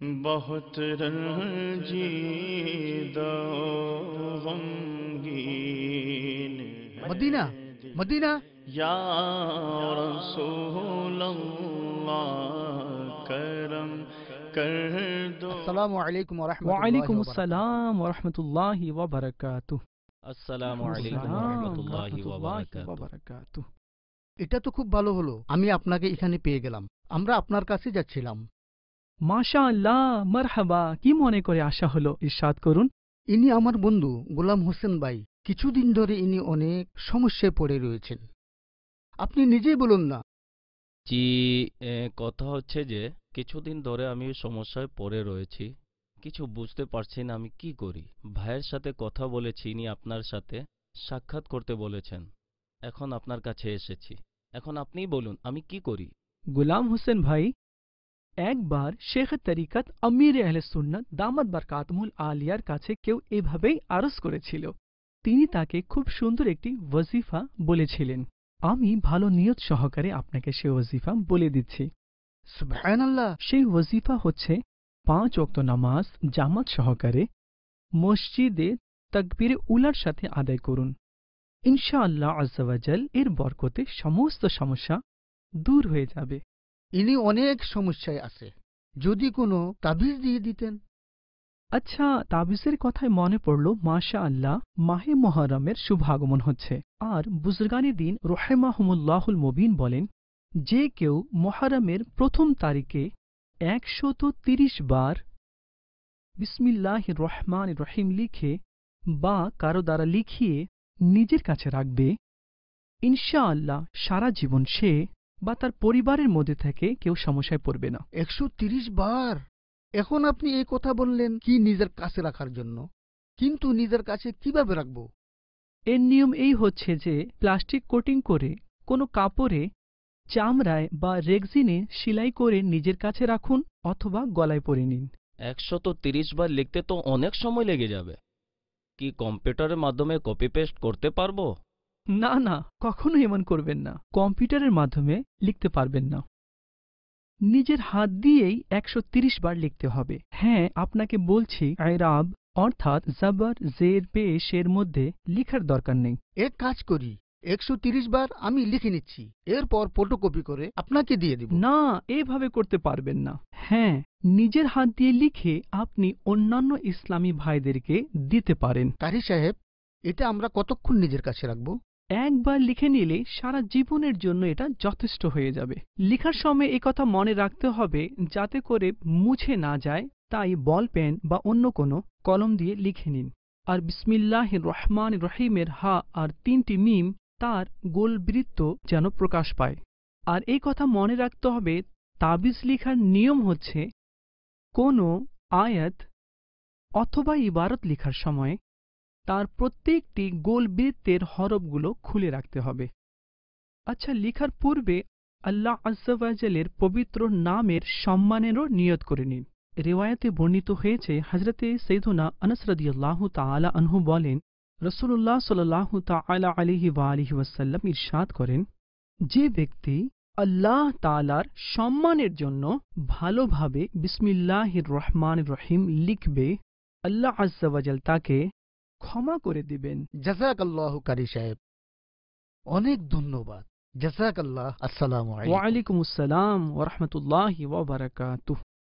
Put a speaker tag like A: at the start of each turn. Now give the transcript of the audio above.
A: بہت رنجی
B: غمگین مدینہ
A: مدینہ؟ یا رسول اللہ کرم کر
B: دو۔ السلام علیکم
C: ورحمۃ
B: وعلیکم السلام
C: ورحمۃ اللہ وبرکاتہ۔
D: السلام علیکم ورحمۃ اللہ وبرکاتہ۔
B: এটা তো খুব ভালো হলো। আমি আপনাকে এখানে পেয়ে গেলাম। আমরা আপনার কাছে যাচ্ছিলাম।
C: মাশা আল্লাহ মারহাবা। কি মনে করে আসা হলো? ইরশাদ করুন।
B: ইনি আমার বন্ধু গোলাম হোসেন ভাই। কিছুদিন ধরে ইনি অনেক সমস্যায় পড়ে রয়েছেন। আপনি নিজেই বলুন না।
D: জি এ, কথা হচ্ছে যে কিছুদিন ধরে আমি সমস্যায় পড়ে রয়েছি। কিছু বুঝতে পারছি না আমি কি করি। ভাইয়ের সাথে কথা বলেছি ইনি আপনার সাথে সাক্ষাৎ করতে বলেছেন। এখন আপনার কাছে এসেছি। এখন আপনিই বলুন আমি কি করি?
C: গুলাম হোসেন ভাই একবার শেখ তরিকত আমির আহলে সুন্নত দামাত বারকাতমুল আলিয়ার কাছে কেউ এভাবেই আরজ করেছিল। তিনি তাকে খুব সুন্দর একটি ওয়াজিফা বলেছিলেন। আমি ভালো নিয়ত সহকারে আপনাকে সে ওয়াজিফা বলে দিচ্ছি। সেই ওয়াজিফা হচ্ছে পাঁচ ওক্ত নামাজ জামাত সহকারে মসজিদে তকবীরে উলার সাথে আদায় করুন। ইনশাআল্লাহ আজ্জাওয়াজাল এর বরকতে সমস্ত সমস্যা দূর হয়ে যাবে।
B: ইনি অনেক সমস্যায় আছে। যদি কোনো তাবিজ দিয়ে দিতেন।
C: আচ্ছা তাবিজের কথায় মনে পড়ল মাশা আল্লাহ মাহে মহরমের শুভাগমন হচ্ছে। আর বুজরগানি দিন রহেমাহমুল্লাহুল মুবিন বলেন, যে কেউ মহরমের প্রথম তারিখে একশত তিরিশ বার বিসমিল্লাহ রহমান রহিম লিখে বা কারও দ্বারা লিখিয়ে নিজের কাছে রাখবে, ইনশাআল্লাহ সারা জীবন সে বা তার পরিবারের মধ্যে থেকে কেউ সমস্যায় পড়বে না।
B: একশো তিরিশ বার। এখন আপনি এই কথা বললেন কি নিজের কাছে রাখার জন্য? কিন্তু নিজের কাছে কীভাবে রাখব?
C: এর নিয়ম এই হচ্ছে যে প্লাস্টিক কোটিং করে কোনো কাপড়ে চামড়ায় বা রেগজিনে সেলাই করে নিজের কাছে রাখুন অথবা গলায় পরে নিন।
D: একশত তিরিশ বার লিখতে তো অনেক সময় লেগে যাবে। কি কম্পিউটারের মাধ্যমে কপি পেস্ট করতে পারব?
C: না না কখনো এমন করবেন না। কম্পিউটারের মাধ্যমে লিখতে পারবেন না। নিজের হাত দিয়েই একশো তিরিশ বার লিখতে হবে। হ্যাঁ আপনাকে বলছি আয়রাব অর্থাৎ জাবার জের পেশ এর মধ্যে লিখার দরকার নেই।
B: এক কাজ করি একশো বার আমি লিখে নিচ্ছি এরপর ফটোকপি করে আপনাকে দিয়ে দিব।
C: না এভাবে করতে পারবেন না। হ্যাঁ নিজের হাত দিয়ে লিখে আপনি অন্যান্য ইসলামী ভাইদেরকে দিতে পারেন।
B: কারি সাহেব এটা আমরা কতক্ষণ নিজের কাছে রাখব?
C: একবার লিখে নিলে সারা জীবনের জন্য এটা যথেষ্ট হয়ে যাবে। লেখার সময় কথা মনে রাখতে হবে যাতে করে মুছে না যায়, তাই বল পেন বা অন্য কোনো কলম দিয়ে লিখে নিন। আর বিসমিল্লাহ রহমান রহিমের হা আর তিনটি মিম তার গোলবৃত্ত যেন প্রকাশ পায়। আর এই কথা মনে রাখতে হবে, তাবিজ লিখার নিয়ম হচ্ছে কোনো আয়াত অথবা ইবারত লিখার সময় তার প্রত্যেকটি গোল বৃত্তের হরফগুলো খুলে রাখতে হবে। আচ্ছা লিখার পূর্বে আল্লাহ আজ্জাওয়াজালের পবিত্র নামের সম্মানেরও নিয়ত করে নিন। রেওয়ায়তে বর্ণিত হয়েছে হজরতে সৈদুনা আনস রাদিয়াল্লাহু তাআলা আনহু বলেন রসুল্লাহ সাল্লাহু তাআলা আলিহি ওয়ালিহি ওয়াসাল্লাম ইরশাদ করেন, যে ব্যক্তি আল্লাহ তাআলার সম্মানের জন্য ভালোভাবে বিসমিল্লাহির রহমান রহিম লিখবে, আল্লাহ আজ্জাওয়াজাল তাকে ক্ষমা করে দিবেন।
B: জাজাক আল্লাহ কারি সাহেব। অনেক ধন্যবাদ। জাজাক আল্লাহ আসসালাম
C: আলাইকুম। আসসালাম ওরহমতুল্লাহ ওয়া বারাকাতুহু।